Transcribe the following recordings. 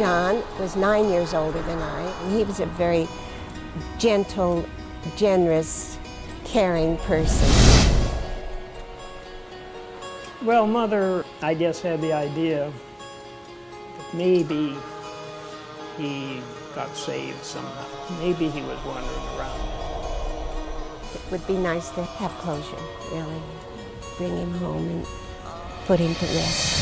was nine years older than I, and he was a very gentle, generous, caring person. Well, Mother, I guess, had the idea that maybe he got saved somehow. Maybe he was wandering around. It would be nice to have closure, really. Bring him home and put him to rest.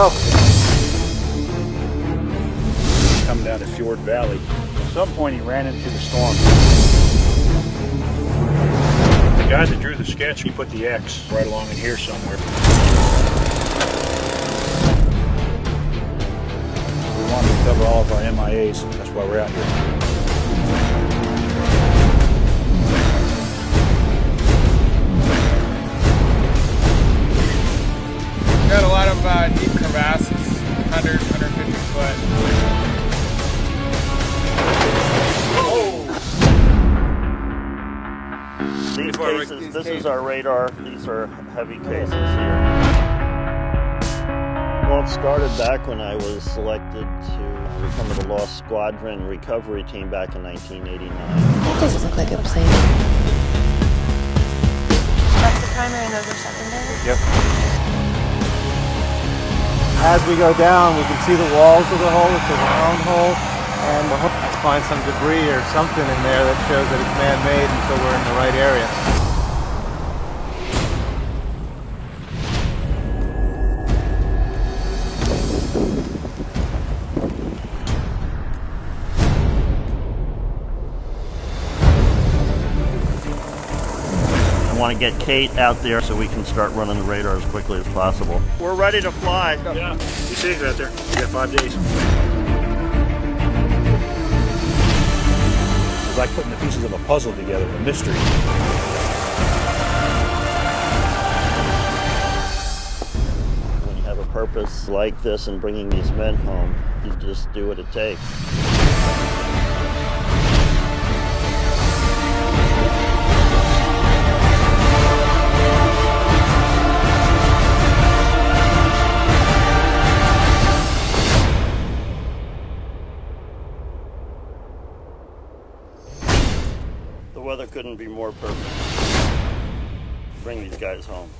Go. Coming down to Fjord Valley. At some point he ran into the storm. The guy that drew the sketch, he put the X right along in here somewhere. We wanted to cover all of our MIAs. That's why we're out here. 150 foot. These Before cases, these this cases. is our radar. These are heavy cases here. Well, it started back when I was selected to become the Lost Squadron Recovery Team back in 1989. That doesn't look like a plane. That's the primary and those are secondary? As we go down, we can see the walls of the hole. It's a round hole. And to find some debris or something in there that shows that it's man-made and so we're in the right area. Want to get Kate out there so we can start running the radar as quickly as possible. We're ready to fly. Yeah. Be safe out there. You got five days. It's like putting the pieces of a puzzle together, a mystery. When you have a purpose like this and bringing these men home, you just do what it takes. The weather couldn't be more perfect. Bring these guys home.